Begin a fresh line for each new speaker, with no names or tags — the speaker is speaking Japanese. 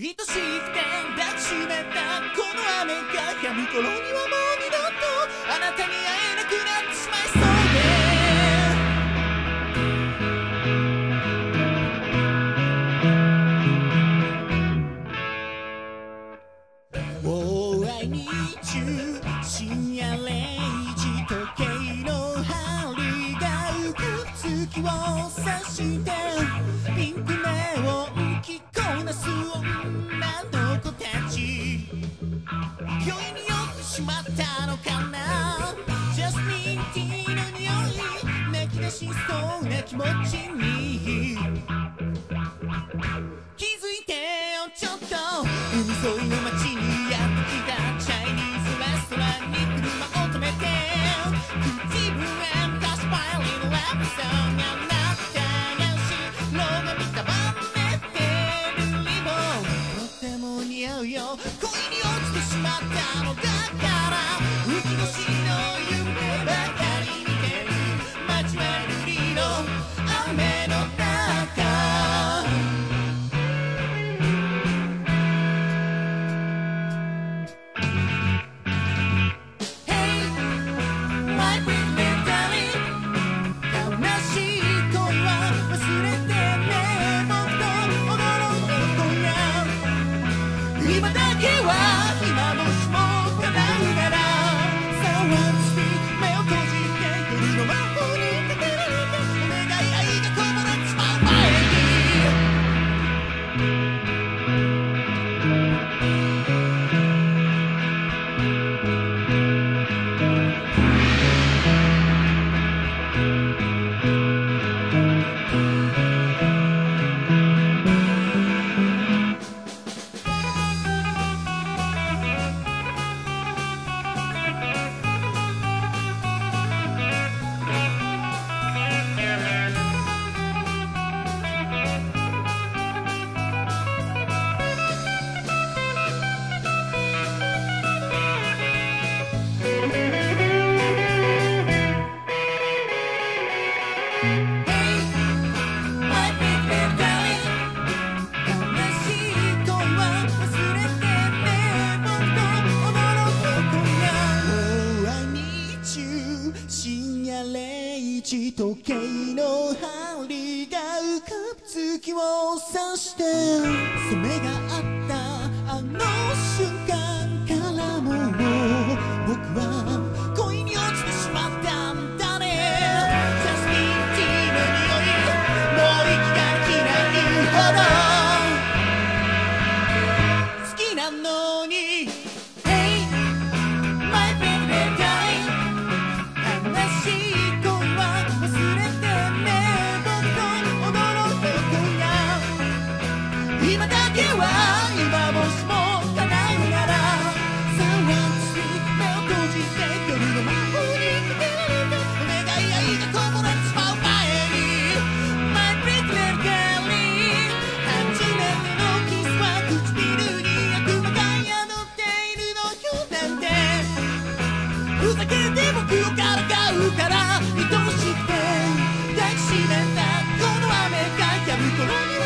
愛しくて抱きしめたこの雨が止む頃にはもう二度とあなたに会えなくなってしまいそうで Oh I need you 深夜0時時計の針が浮く月を指してピンクしまったのかな？ジャスミンティーの匂い泣き出しそうな気持ちに気づいてよちょっと海沿いの街にやってきた。チャイニーズレストランに車を止めて口笛出しパイリのラブソングが鳴ったがしろが見たばめてるリボンとても似合うよったのだから浮き星の時計の針が浮かぶ月を指してそれがあったけは今もしもならがい目を閉じて夜のにたお願いがこぼれてしまう前に My pretty little darling 初めてのキスは唇に悪魔が宿っているのよなんてふざけて僕をからかうから愛しくて抱きしめたこの雨が止む頃に。